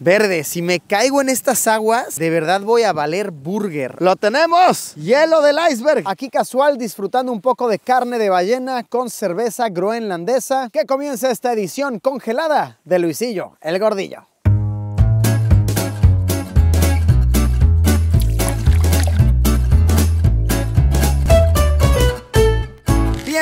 Verde, si me caigo en estas aguas, de verdad voy a valer burger. ¡Lo tenemos! Hielo del iceberg. Aquí casual, disfrutando un poco de carne de ballena con cerveza groenlandesa. Que comienza esta edición congelada de Luisillo, el gordillo.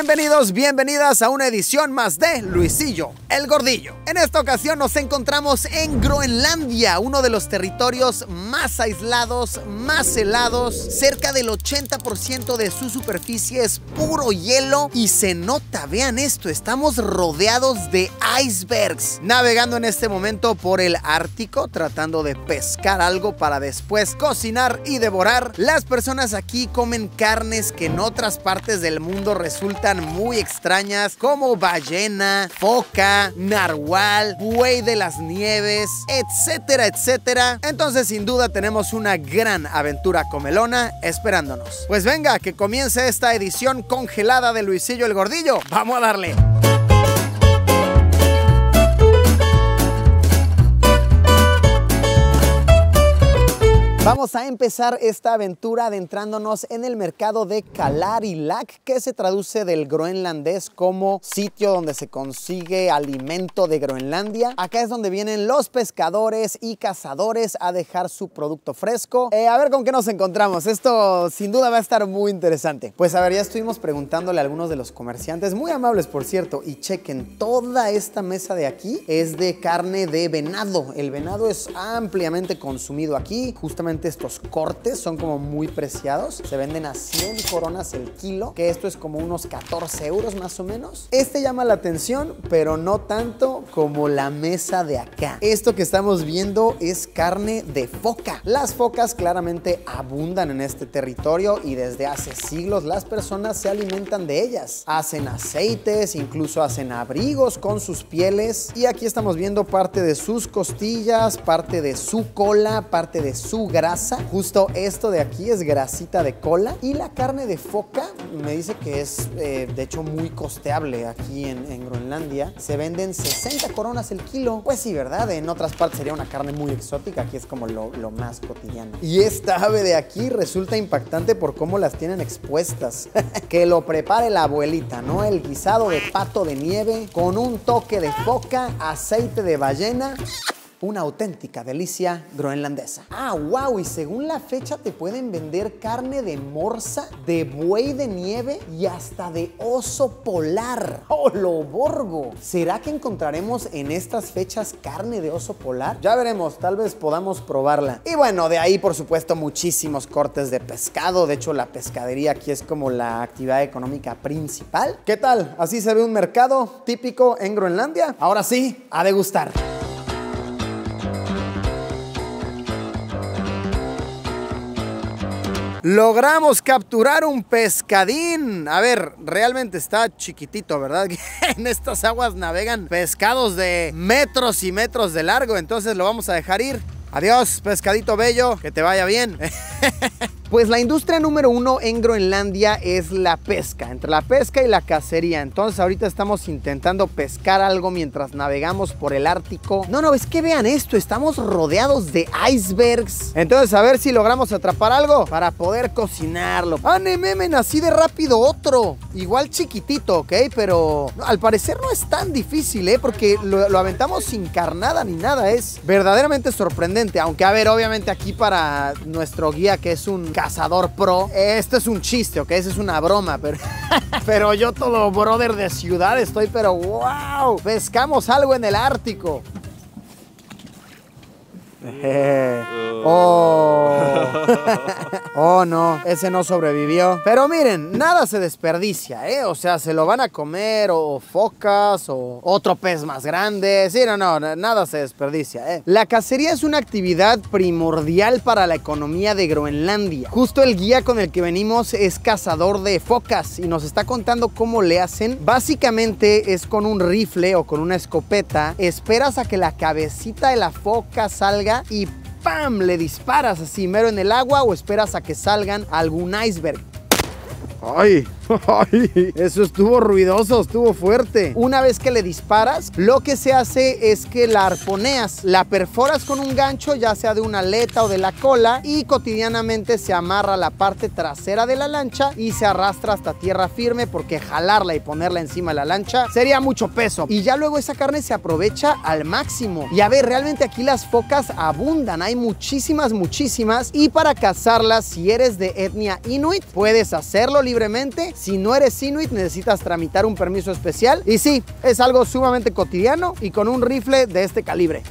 Bienvenidos, bienvenidas a una edición más de Luisillo, el Gordillo. En esta ocasión nos encontramos en Groenlandia, uno de los territorios más aislados, más helados. Cerca del 80% de su superficie es puro hielo y se nota, vean esto, estamos rodeados de icebergs. Navegando en este momento por el Ártico, tratando de pescar algo para después cocinar y devorar. Las personas aquí comen carnes que en otras partes del mundo resultan muy extrañas como ballena, foca, narwhal, buey de las nieves, etcétera, etcétera. Entonces sin duda tenemos una gran aventura comelona esperándonos. Pues venga, que comience esta edición congelada de Luisillo el Gordillo. Vamos a darle. Vamos a empezar esta aventura adentrándonos en el mercado de Kalarilac, que se traduce del groenlandés como sitio donde se consigue alimento de Groenlandia. Acá es donde vienen los pescadores y cazadores a dejar su producto fresco. Eh, a ver con qué nos encontramos. Esto sin duda va a estar muy interesante. Pues a ver, ya estuvimos preguntándole a algunos de los comerciantes, muy amables por cierto, y chequen, toda esta mesa de aquí es de carne de venado. El venado es ampliamente consumido aquí, justamente estos cortes son como muy preciados. Se venden a 100 coronas el kilo, que esto es como unos 14 euros más o menos. Este llama la atención, pero no tanto como la mesa de acá. Esto que estamos viendo es carne de foca. Las focas claramente abundan en este territorio y desde hace siglos las personas se alimentan de ellas. Hacen aceites, incluso hacen abrigos con sus pieles. Y aquí estamos viendo parte de sus costillas, parte de su cola, parte de su grasa Justo esto de aquí es grasita de cola. Y la carne de foca me dice que es eh, de hecho muy costeable aquí en, Groenlandia. Se venden 60 coronas el kilo. Pues sí, ¿verdad? En otras partes sería una carne muy exótica. Aquí es como lo más cotidiano. Y esta ave de aquí resulta impactante por cómo las tienen expuestas. que lo prepare la abuelita, ¿no? El guisado de pato de nieve con un toque de foca, aceite de ballena una auténtica delicia groenlandesa. Ah, wow, y según la fecha te pueden vender carne de morsa, de buey de nieve y hasta de oso polar. ¡Oh, lo borgo! ¿Será que encontraremos en estas fechas carne de oso polar? Ya veremos, tal vez podamos probarla. Y bueno, de ahí por supuesto muchísimos cortes de pescado. De hecho, la pescadería aquí es como la actividad económica principal. ¿Qué tal? ¿Así se ve un mercado típico en Groenlandia? Ahora sí, a degustar. Logramos capturar un pescadín. A ver, realmente está chiquitito, ¿verdad? en estas aguas navegan pescados de metros y metros de largo. Entonces lo vamos a dejar ir. Adiós, pescadito bello. Que te vaya bien. Pues la industria número uno en Groenlandia es la pesca, entre la pesca y la cacería. Entonces ahorita estamos intentando pescar algo mientras navegamos por el Ártico. No, no, es que vean esto, estamos rodeados de icebergs. Entonces a ver si logramos atrapar algo para poder cocinarlo. ¡Ah, memen! Así de rápido otro. Igual chiquitito, ¿ok? Pero al parecer no es tan difícil, ¿eh? Porque lo, lo aventamos sin carnada ni nada. Es verdaderamente sorprendente. Aunque a ver, obviamente aquí para nuestro guía que es un cazador pro. Esto es un chiste, ¿ok? Esa es una broma, pero, pero yo todo brother de ciudad estoy, pero wow, pescamos algo en el Ártico. oh. Oh, no, ese no sobrevivió. Pero miren, nada se desperdicia, ¿eh? O sea, se lo van a comer o focas o otro pez más grande. Sí, no, no, nada se desperdicia, ¿eh? La cacería es una actividad primordial para la economía de Groenlandia. Justo el guía con el que venimos es cazador de focas y nos está contando cómo le hacen. Básicamente es con un rifle o con una escopeta. Esperas a que la cabecita de la foca salga y ¡pam! Le disparas así mero en el agua o esperas a que salgan algún iceberg. ¡Ay! Eso estuvo ruidoso, estuvo fuerte. Una vez que le disparas, lo que se hace es que la arponeas, la perforas con un gancho, ya sea de una aleta o de la cola, y cotidianamente se amarra la parte trasera de la lancha y se arrastra hasta tierra firme porque jalarla y ponerla encima de la lancha sería mucho peso. Y ya luego esa carne se aprovecha al máximo. Y a ver, realmente aquí las focas abundan, hay muchísimas, muchísimas. Y para cazarlas, si eres de etnia inuit, puedes hacerlo libremente. Si no eres inuit, necesitas tramitar un permiso especial. Y sí, es algo sumamente cotidiano y con un rifle de este calibre.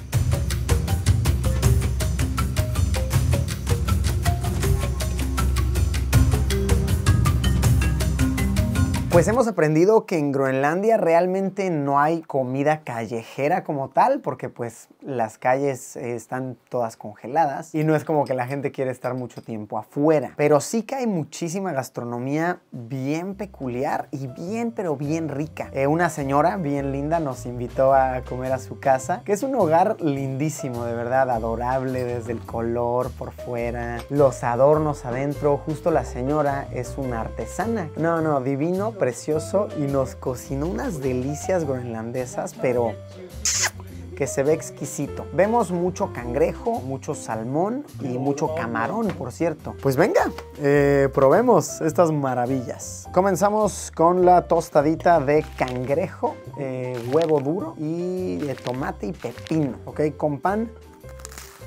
Pues hemos aprendido que en Groenlandia realmente no hay comida callejera como tal, porque pues las calles están todas congeladas y no es como que la gente quiere estar mucho tiempo afuera. Pero sí que hay muchísima gastronomía bien peculiar y bien, pero bien rica. Eh, una señora bien linda nos invitó a comer a su casa, que es un hogar lindísimo, de verdad, adorable desde el color por fuera, los adornos adentro. Justo la señora es una artesana. No, no, divino precioso y nos cocinó unas delicias groenlandesas, pero que se ve exquisito. Vemos mucho cangrejo, mucho salmón y mucho camarón, por cierto. Pues venga, eh, probemos estas maravillas. Comenzamos con la tostadita de cangrejo, eh, huevo duro y de tomate y pepino, ¿ok? Con pan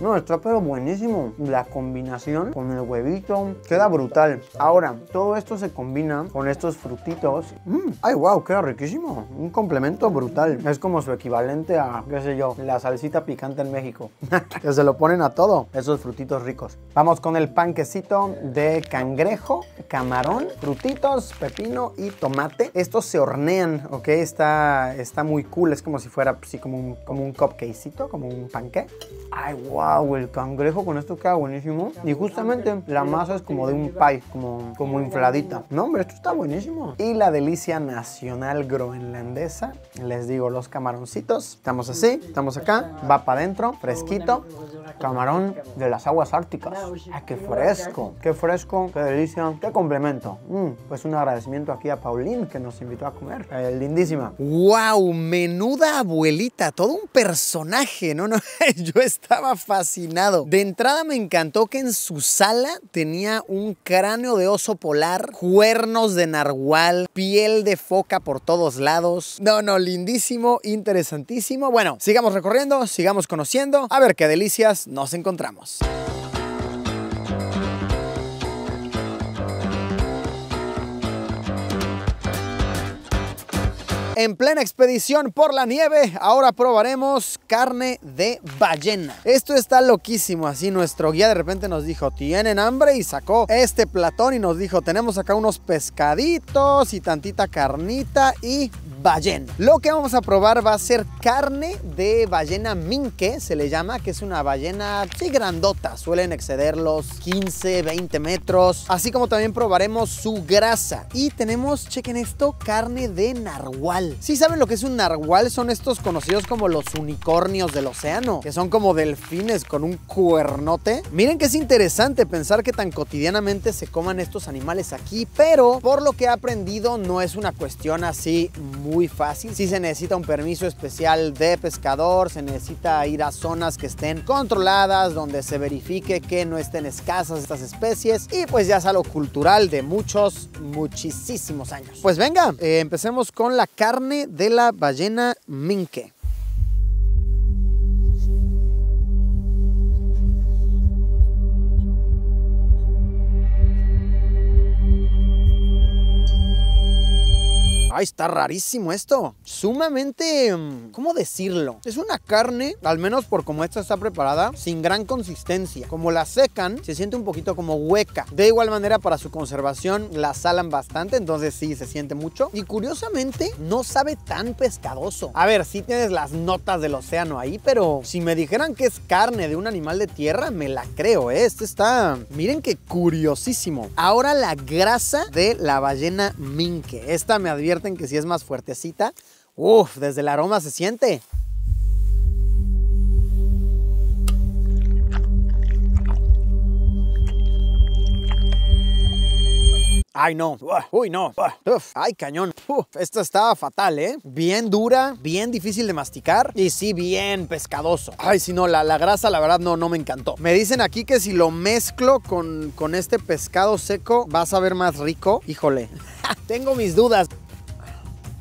no, está pero buenísimo. La combinación con el huevito queda brutal. Ahora, todo esto se combina con estos frutitos. Mm, ay, wow, queda riquísimo. Un complemento brutal. Es como su equivalente a, qué sé yo, la salsita picante en México. que se lo ponen a todo, esos frutitos ricos. Vamos con el panquecito de cangrejo, camarón, frutitos, pepino y tomate. Estos se hornean, ¿ok? Está, está muy cool. Es como si fuera así como un, como un cupcakecito, como un panque. Ay, wow wow, el cangrejo con esto queda buenísimo. Y justamente la masa es como de un pie, como, como infladita. No, hombre, esto está buenísimo. Y la delicia nacional groenlandesa, les digo, los camaroncitos. Estamos así, estamos acá, va para adentro, fresquito. Camarón de las aguas árticas. ¡Ah, qué fresco! ¡Qué fresco! ¡Qué delicia! ¡Qué complemento! Mm, pues un agradecimiento aquí a Paulín que nos invitó a comer. Eh, lindísima. ¡Wow! Menuda abuelita, todo un personaje. No, no, yo estaba fascinado. De entrada me encantó que en su sala tenía un cráneo de oso polar, cuernos de narwhal, piel de foca por todos lados. No, no, lindísimo, interesantísimo. Bueno, sigamos recorriendo, sigamos conociendo. A ver qué delicias nos encontramos. En plena expedición por la nieve, ahora probaremos carne de ballena. Esto está loquísimo, así nuestro guía de repente nos dijo, ¿tienen hambre? Y sacó este platón y nos dijo, tenemos acá unos pescaditos y tantita carnita y ballena. Lo que vamos a probar va a ser carne de ballena minke, se le llama, que es una ballena, sí, grandota. Suelen exceder los 15, 20 metros. Así como también probaremos su grasa. Y tenemos, chequen esto, carne de narwhal. Si saben lo que es un narwhal? Son estos conocidos como los unicornios del océano, que son como delfines con un cuernote. Miren que es interesante pensar que tan cotidianamente se coman estos animales aquí, pero por lo que he aprendido no es una cuestión así muy muy fácil. Si se necesita un permiso especial de pescador, se necesita ir a zonas que estén controladas, donde se verifique que no estén escasas estas especies y pues ya es algo cultural de muchos, muchísimos años. Pues venga, eh, empecemos con la carne de la ballena minke. Está rarísimo esto. Sumamente, mm, ¿cómo decirlo? Es una carne, al menos por como esta está preparada, sin gran consistencia. Como la secan, se siente un poquito como hueca. De igual manera, para su conservación, la salan bastante, entonces sí, se siente mucho. Y curiosamente, no sabe tan pescadoso. A ver, sí tienes las notas del océano ahí, pero si me dijeran que es carne de un animal de tierra, me la creo, ¿eh? Esto está, miren qué curiosísimo. Ahora la grasa de la ballena minke. Esta me advierte que si es más fuertecita, uff, desde el aroma se siente. Ay, no. Uy, no. Uf, ay, cañón. Uf, esta estaba fatal, ¿eh? Bien dura, bien difícil de masticar y sí, bien pescadoso. Ay, si no, la, la grasa, la verdad, no, no me encantó. Me dicen aquí que si lo mezclo con, con este pescado seco, va a saber más rico. Híjole, tengo mis dudas.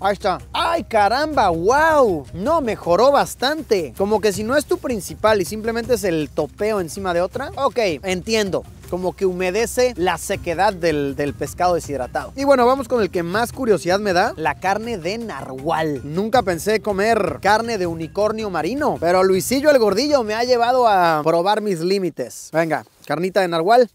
Ahí está. ¡Ay, caramba! ¡Wow! No, mejoró bastante. Como que si no es tu principal y simplemente es el topeo encima de otra. Ok, entiendo como que humedece la sequedad del, del, pescado deshidratado. Y bueno, vamos con el que más curiosidad me da, la carne de narwhal. Nunca pensé comer carne de unicornio marino, pero Luisillo el gordillo me ha llevado a probar mis límites. Venga, carnita de narwhal.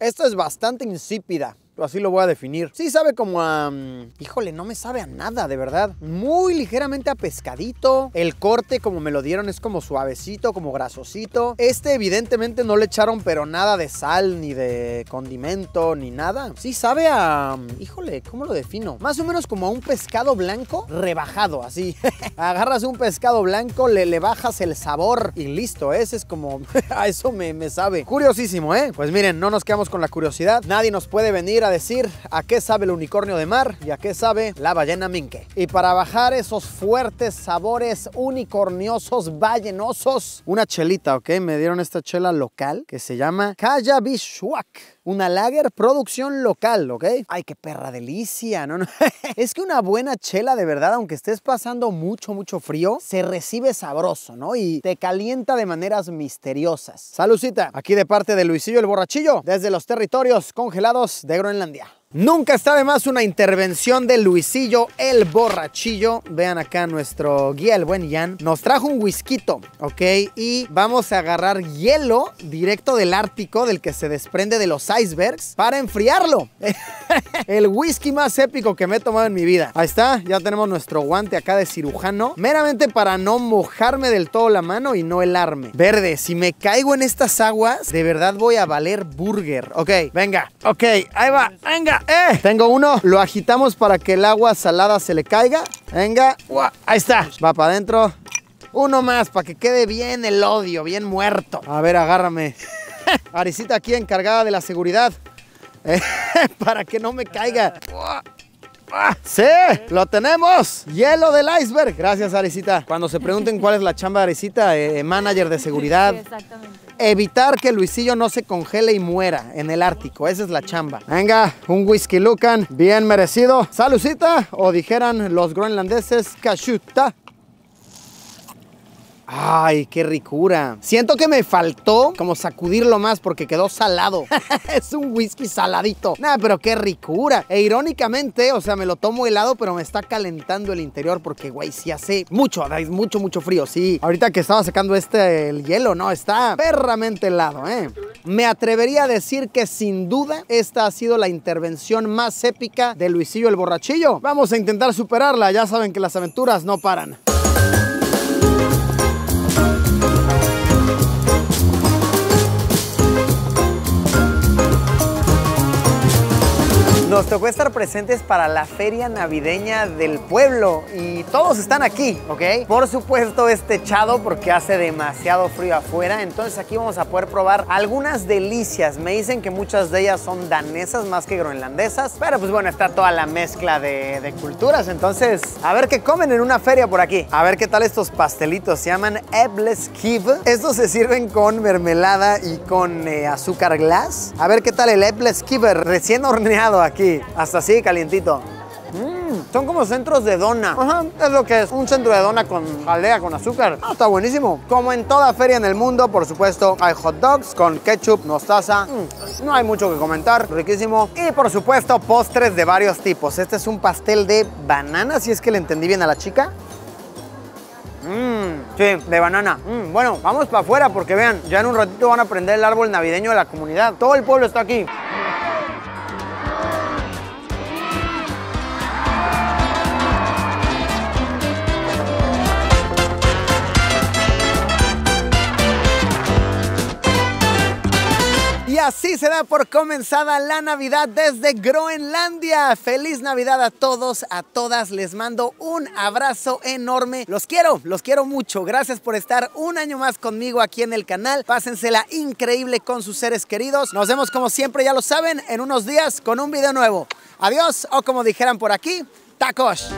Esta es bastante insípida así lo voy a definir. Sí sabe como a... Mm, híjole, no me sabe a nada, de verdad. Muy ligeramente a pescadito. El corte, como me lo dieron, es como suavecito, como grasosito. Este evidentemente no le echaron pero nada de sal, ni de condimento, ni nada. Sí sabe a... Mm, híjole, ¿cómo lo defino? Más o menos como a un pescado blanco rebajado, así. Agarras un pescado blanco, le, le bajas el sabor y listo. Ese es como... a eso me, me sabe. Curiosísimo, ¿eh? Pues miren, no nos quedamos con la curiosidad. Nadie nos puede venir a decir a qué sabe el unicornio de mar y a qué sabe la ballena minke. Y para bajar esos fuertes sabores unicorniosos, ballenosos, una chelita, ¿ok? Me dieron esta chela local que se llama Kayabishwak una lager producción local, ¿ok? Ay, qué perra delicia, ¿no? es que una buena chela de verdad, aunque estés pasando mucho, mucho frío, se recibe sabroso, ¿no? Y te calienta de maneras misteriosas. Salucita, aquí de parte de Luisillo el Borrachillo, desde los territorios congelados de Groenlandia. Nunca está de más una intervención de Luisillo el borrachillo. Vean acá nuestro guía, el buen Jan. Nos trajo un whisky, ¿ok? Y vamos a agarrar hielo directo del Ártico, del que se desprende de los icebergs, para enfriarlo. el whisky más épico que me he tomado en mi vida. Ahí está, ya tenemos nuestro guante acá de cirujano. Meramente para no mojarme del todo la mano y no helarme. Verde, si me caigo en estas aguas, de verdad voy a valer burger. Ok, venga, ok, ahí va, venga. ¡Eh! Tengo uno. Lo agitamos para que el agua salada se le caiga. Venga. Ahí está. Va para adentro. Uno más para que quede bien el odio, bien muerto. A ver, agárrame. Arisita aquí encargada de la seguridad. para que no me caiga. ¡Sí! ¡Lo tenemos! ¡Hielo del iceberg! Gracias, Arisita. Cuando se pregunten cuál es la chamba de Arisita, eh, manager de seguridad. exactamente evitar que Luisillo no se congele y muera en el Ártico. Esa es la chamba. Venga, un whisky Lucan bien merecido. Salucita, o dijeran los groenlandeses, cashuta. Ay, qué ricura. Siento que me faltó como sacudirlo más porque quedó salado. es un whisky saladito. Nah, pero qué ricura. E irónicamente, o sea, me lo tomo helado, pero me está calentando el interior porque, güey, sí hace mucho, mucho, mucho frío. Sí, ahorita que estaba sacando este, el hielo, no, está perramente helado, ¿eh? Me atrevería a decir que sin duda esta ha sido la intervención más épica de Luisillo el Borrachillo. Vamos a intentar superarla. Ya saben que las aventuras no paran. Nos tocó estar presentes para la feria navideña del pueblo y todos están aquí, ¿ok? Por supuesto es techado porque hace demasiado frío afuera, entonces aquí vamos a poder probar algunas delicias. Me dicen que muchas de ellas son danesas más que groenlandesas, pero pues bueno, está toda la mezcla de, culturas, entonces a ver qué comen en una feria por aquí. A ver qué tal estos pastelitos, se llaman Ebleskiv. Estos se sirven con mermelada y con eh, azúcar glass. A ver qué tal el Ebleskiv recién horneado aquí hasta así, calientito. Mm, son como centros de dona. Ajá, es lo que es. Un centro de dona con jalea, con azúcar. Ah, está buenísimo. Como en toda feria en el mundo, por supuesto, hay hot dogs con ketchup, mostaza. Mm, no hay mucho que comentar. Riquísimo. Y por supuesto, postres de varios tipos. Este es un pastel de banana, si es que le entendí bien a la chica. Mmm, sí, de banana. Mm, bueno, vamos para afuera porque vean, ya en un ratito van a prender el árbol navideño de la comunidad. Todo el pueblo está aquí. Así se da por comenzada la Navidad desde Groenlandia. Feliz Navidad a todos, a todas. Les mando un abrazo enorme. Los quiero, los quiero mucho. Gracias por estar un año más conmigo aquí en el canal. Pásensela increíble con sus seres queridos. Nos vemos como siempre, ya lo saben, en unos días con un video nuevo. Adiós o como dijeran por aquí, tacos.